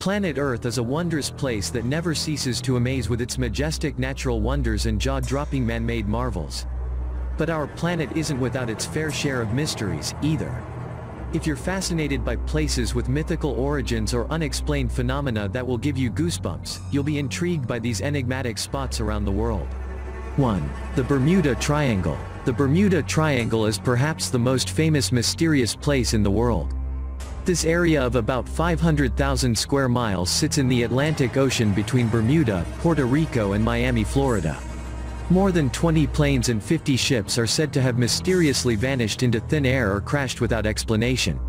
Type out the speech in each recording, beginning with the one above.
Planet Earth is a wondrous place that never ceases to amaze with its majestic natural wonders and jaw-dropping man-made marvels. But our planet isn't without its fair share of mysteries, either. If you're fascinated by places with mythical origins or unexplained phenomena that will give you goosebumps, you'll be intrigued by these enigmatic spots around the world. 1. The Bermuda Triangle. The Bermuda Triangle is perhaps the most famous mysterious place in the world. This area of about 500,000 square miles sits in the Atlantic Ocean between Bermuda, Puerto Rico and Miami, Florida. More than 20 planes and 50 ships are said to have mysteriously vanished into thin air or crashed without explanation.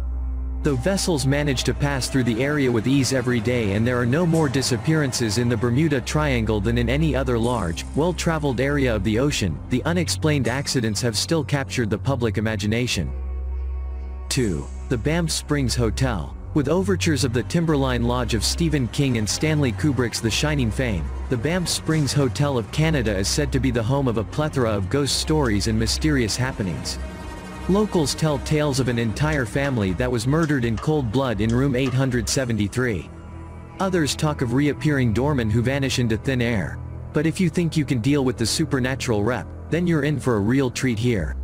Though vessels manage to pass through the area with ease every day and there are no more disappearances in the Bermuda Triangle than in any other large, well-traveled area of the ocean, the unexplained accidents have still captured the public imagination. 2. The Banff Springs Hotel. With overtures of the Timberline Lodge of Stephen King and Stanley Kubrick's The Shining fame, the Banff Springs Hotel of Canada is said to be the home of a plethora of ghost stories and mysterious happenings. Locals tell tales of an entire family that was murdered in cold blood in room 873. Others talk of reappearing doormen who vanish into thin air. But if you think you can deal with the supernatural rep, then you're in for a real treat here.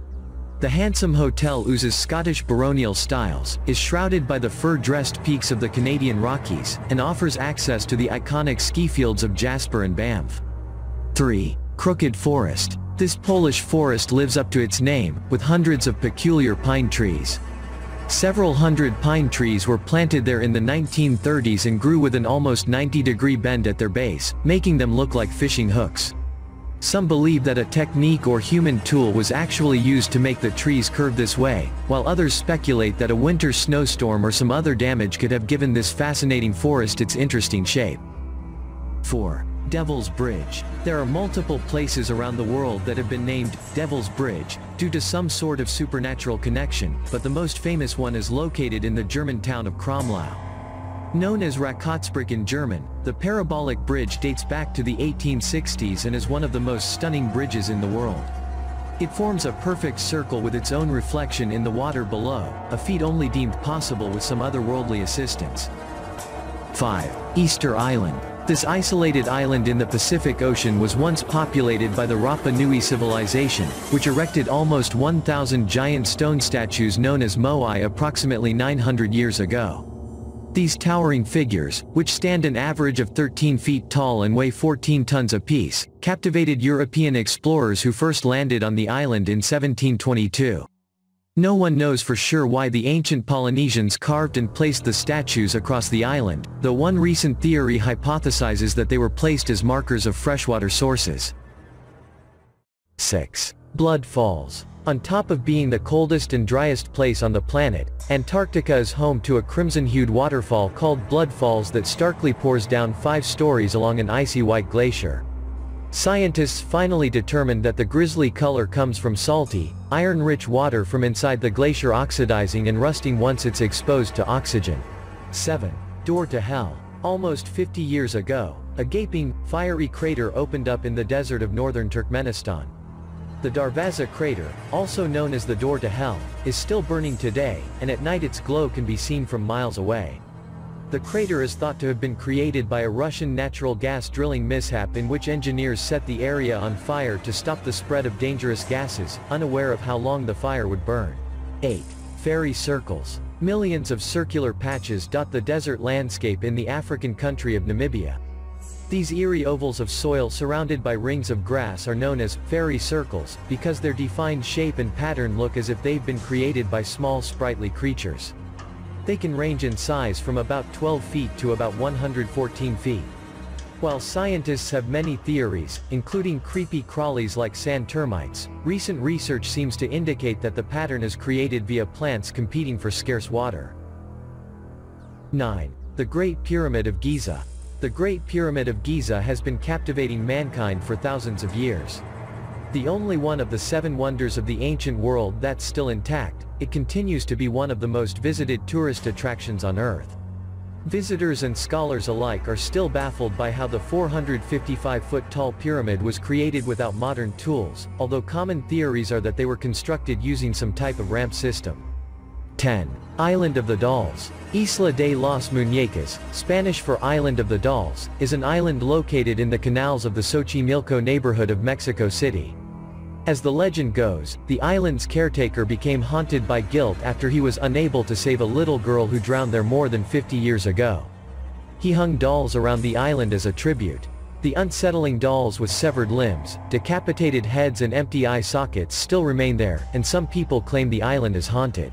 The handsome hotel oozes Scottish baronial styles, is shrouded by the fir-dressed peaks of the Canadian Rockies, and offers access to the iconic ski fields of Jasper and Banff. 3. Crooked Forest. This Polish forest lives up to its name, with hundreds of peculiar pine trees. Several hundred pine trees were planted there in the 1930s and grew with an almost 90-degree bend at their base, making them look like fishing hooks. Some believe that a technique or human tool was actually used to make the trees curve this way, while others speculate that a winter snowstorm or some other damage could have given this fascinating forest its interesting shape. 4. Devil's Bridge. There are multiple places around the world that have been named Devil's Bridge, due to some sort of supernatural connection, but the most famous one is located in the German town of Kromlau. Known as Rakotsbrück in German, the parabolic bridge dates back to the 1860s and is one of the most stunning bridges in the world. It forms a perfect circle with its own reflection in the water below, a feat only deemed possible with some otherworldly assistance. 5. Easter Island. This isolated island in the Pacific Ocean was once populated by the Rapa Nui civilization, which erected almost 1,000 giant stone statues known as moai approximately 900 years ago. These towering figures, which stand an average of 13 feet tall and weigh 14 tons apiece, captivated European explorers who first landed on the island in 1722. No one knows for sure why the ancient Polynesians carved and placed the statues across the island, though one recent theory hypothesizes that they were placed as markers of freshwater sources. 6. Blood Falls. On top of being the coldest and driest place on the planet, Antarctica is home to a crimson-hued waterfall called Blood Falls that starkly pours down five stories along an icy white glacier. Scientists finally determined that the grisly color comes from salty, iron-rich water from inside the glacier oxidizing and rusting once it's exposed to oxygen. 7. Door to Hell. Almost 50 years ago, a gaping, fiery crater opened up in the desert of northern Turkmenistan. The Darvaza crater, also known as the Door to Hell, is still burning today, and at night its glow can be seen from miles away. The crater is thought to have been created by a Russian natural gas drilling mishap in which engineers set the area on fire to stop the spread of dangerous gases, unaware of how long the fire would burn. 8. Fairy Circles. Millions of circular patches dot the desert landscape in the African country of Namibia. These eerie ovals of soil surrounded by rings of grass are known as fairy circles, because their defined shape and pattern look as if they've been created by small sprightly creatures. They can range in size from about 12 feet to about 114 feet. While scientists have many theories, including creepy crawlies like sand termites, recent research seems to indicate that the pattern is created via plants competing for scarce water. 9. The Great Pyramid of Giza. The Great Pyramid of Giza has been captivating mankind for thousands of years. The only one of the seven wonders of the ancient world that's still intact, it continues to be one of the most visited tourist attractions on Earth. Visitors and scholars alike are still baffled by how the 455-foot tall pyramid was created without modern tools, although common theories are that they were constructed using some type of ramp system. 10. Island of the Dolls. Isla de los Muñecas, Spanish for Island of the Dolls, is an island located in the canals of the Xochimilco neighborhood of Mexico City. As the legend goes, the island's caretaker became haunted by guilt after he was unable to save a little girl who drowned there more than 50 years ago. He hung dolls around the island as a tribute. The unsettling dolls with severed limbs, decapitated heads and empty eye sockets still remain there, and some people claim the island is haunted.